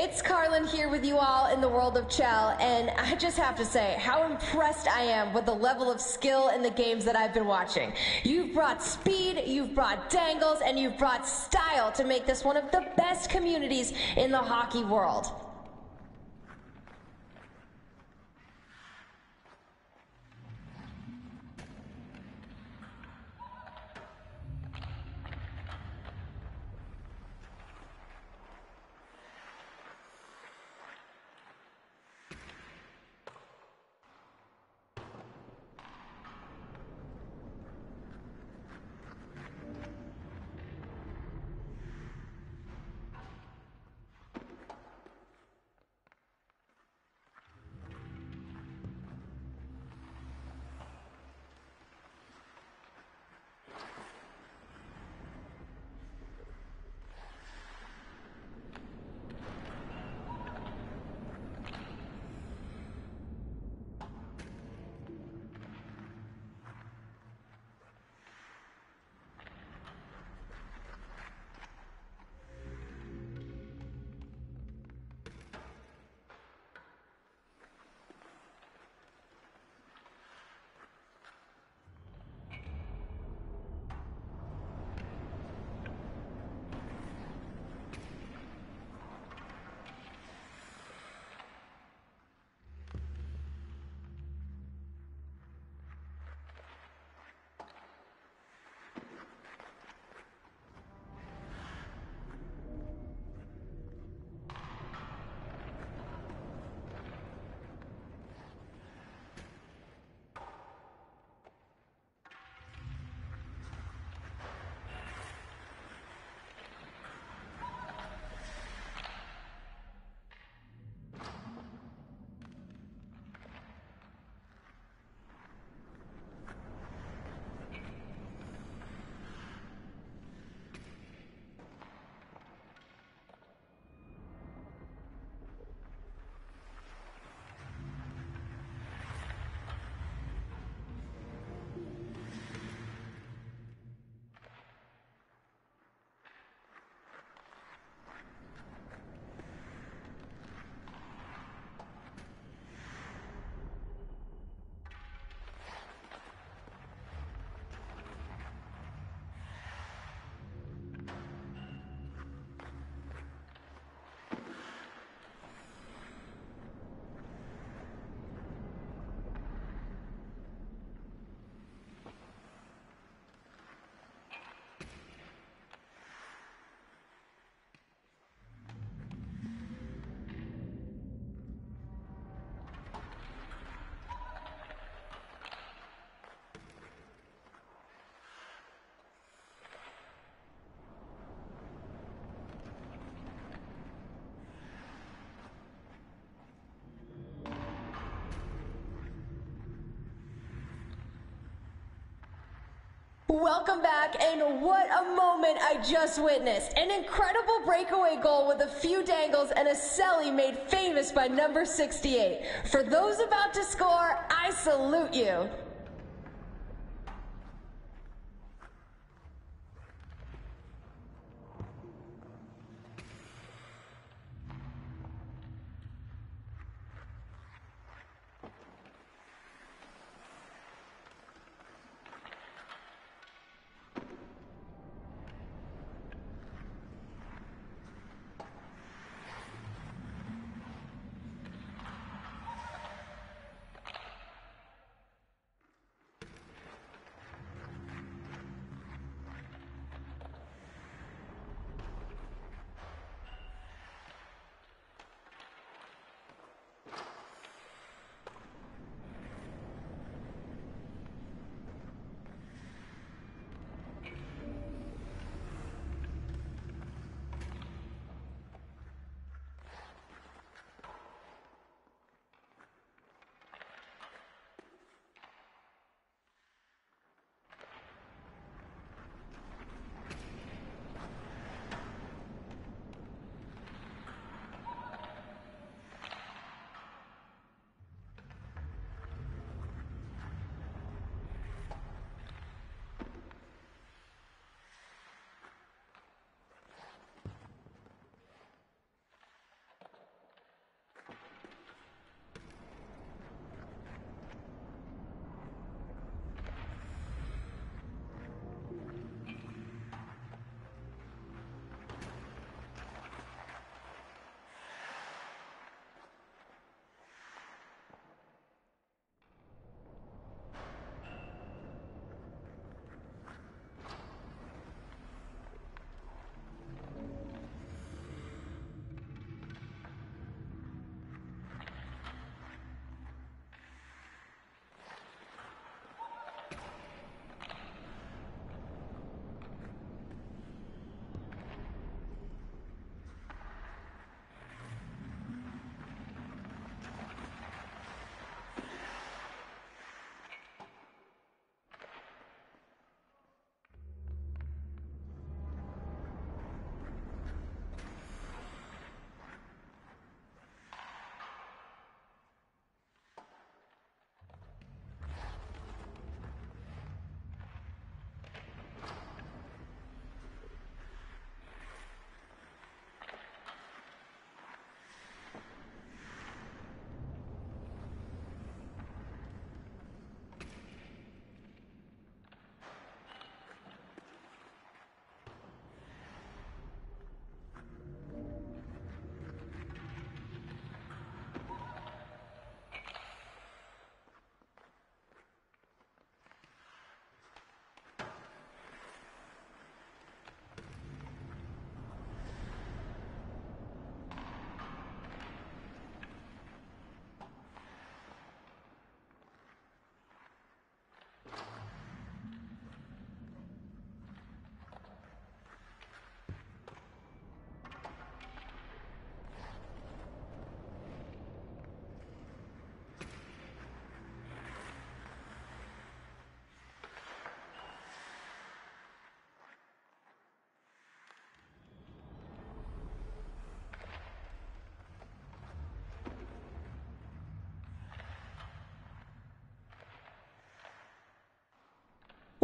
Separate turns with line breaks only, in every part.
It's Carlin here with you all in the world of CHEL, and I just have to say how impressed I am with the level of skill in the games that I've been watching. You've brought speed, you've brought dangles, and you've brought style to make this one of the best communities in the hockey world. Welcome back, and what a moment I just witnessed. An incredible breakaway goal with a few dangles and a celly made famous by number 68. For those about to score, I salute you.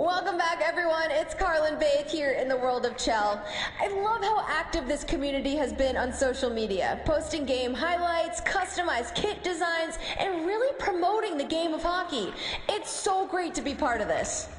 Welcome back, everyone. It's Carlin Baith here in the world of CHEL. I love how active this community has been on social media, posting game highlights, customized kit designs, and really promoting the game of hockey. It's so great to be part of this.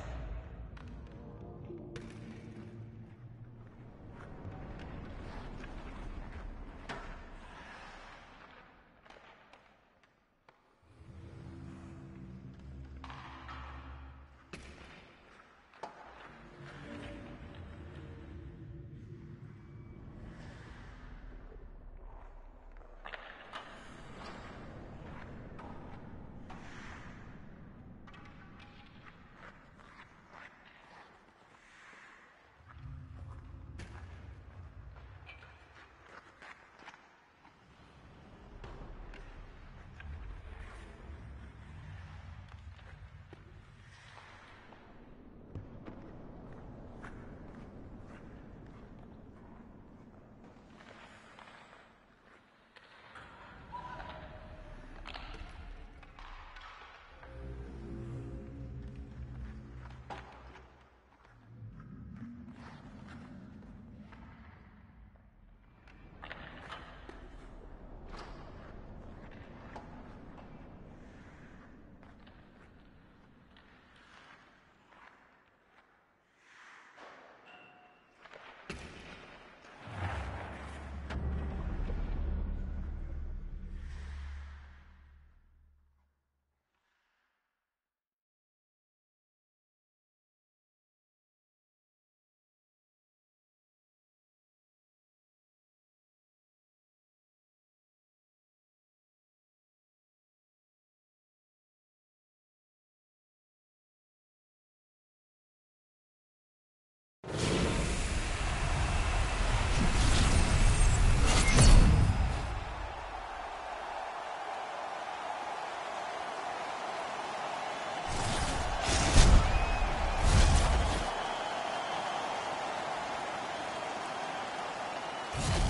Yeah.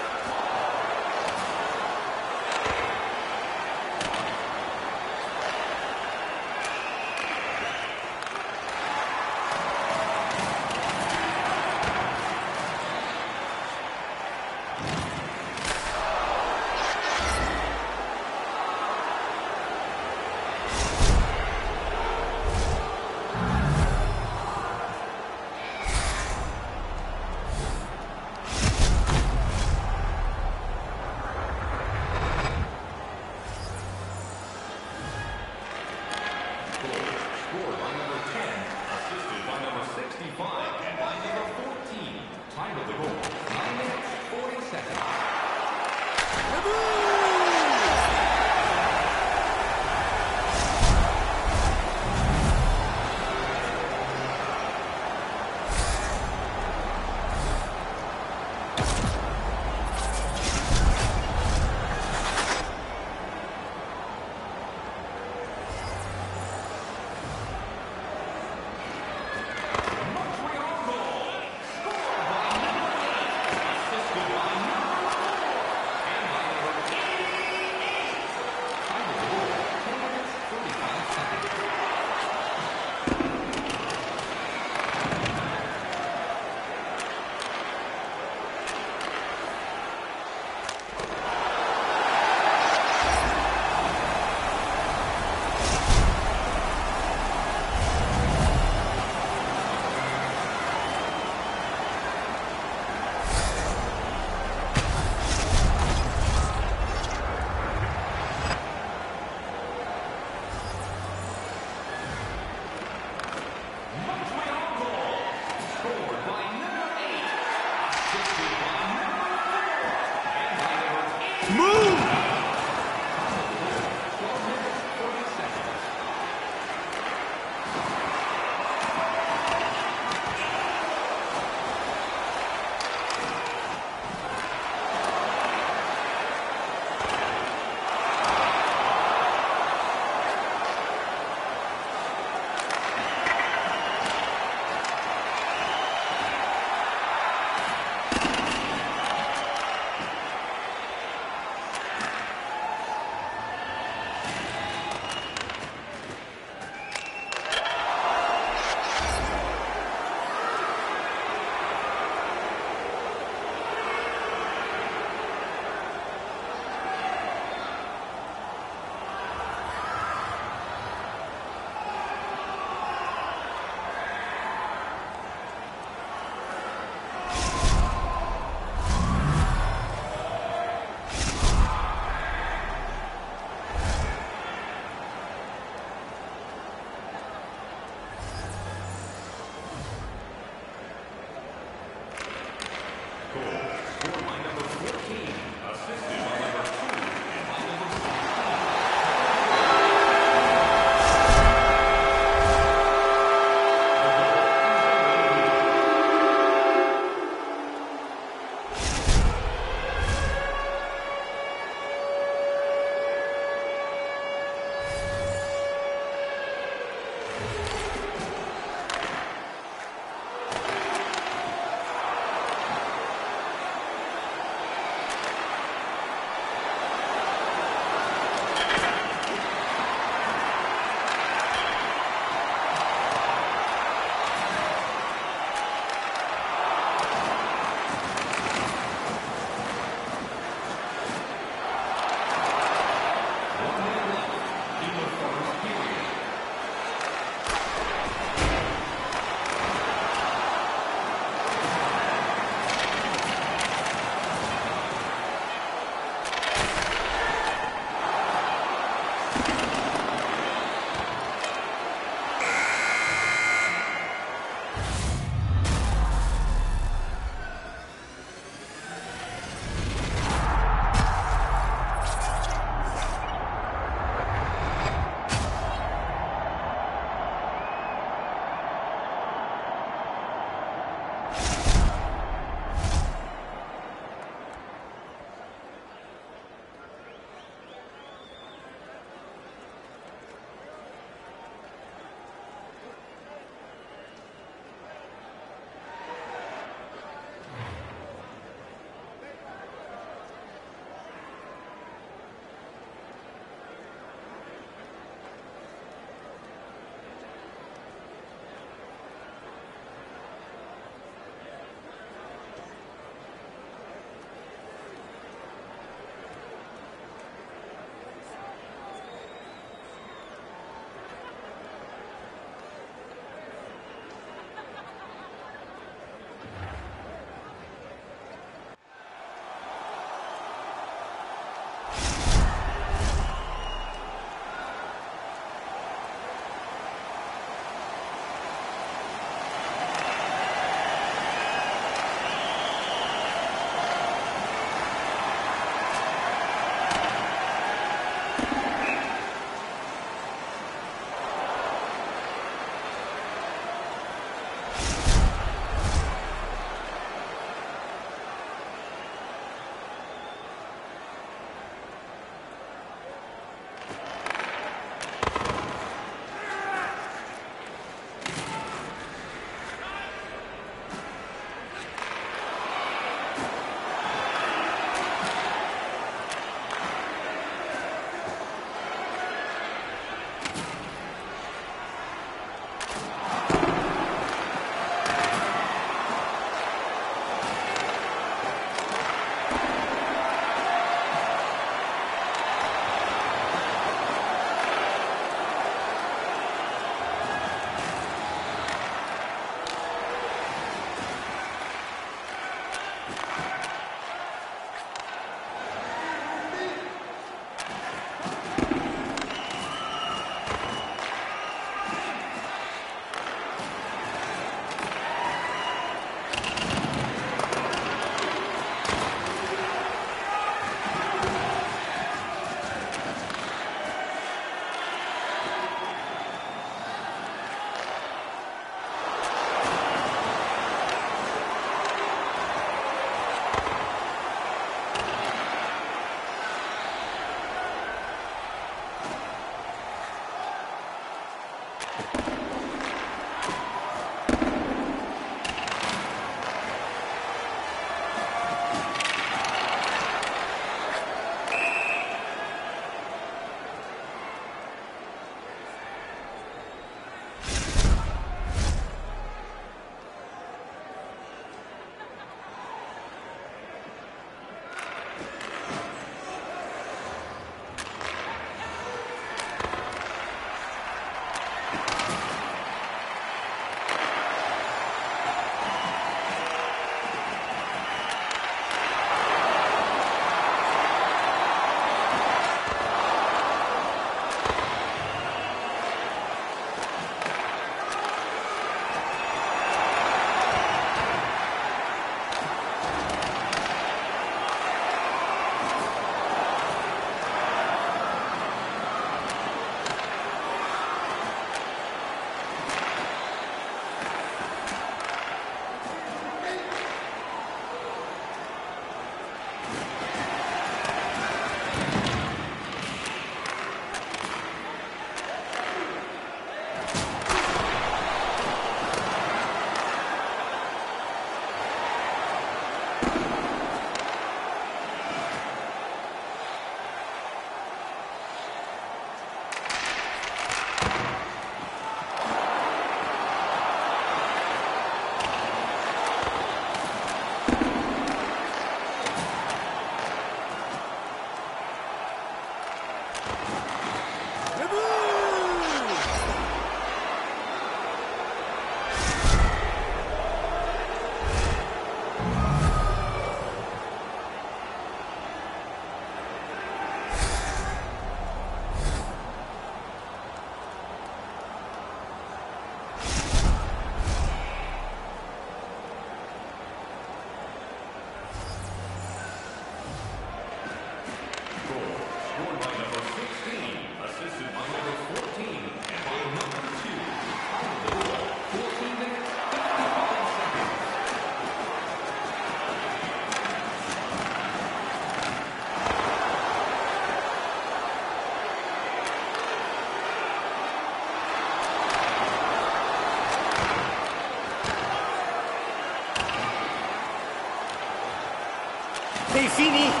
Mancini.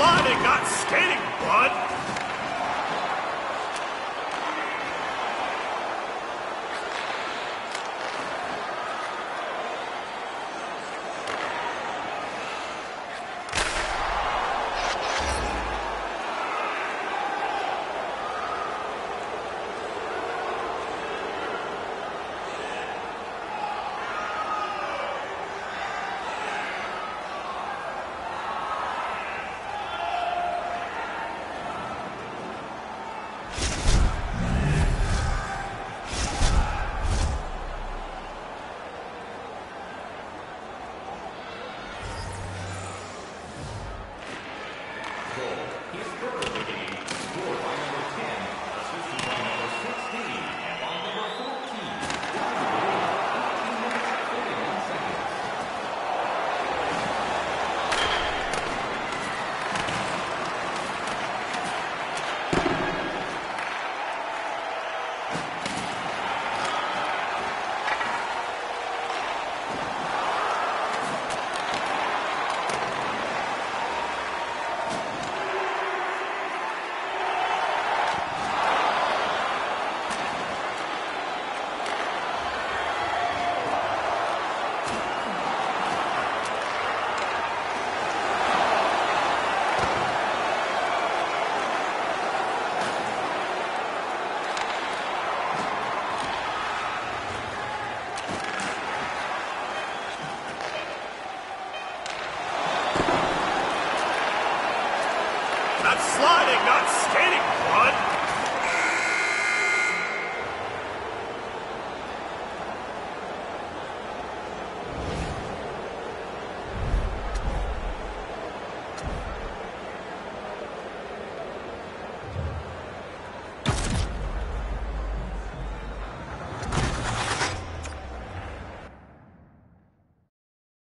Fini.
sliding, not skating, bud.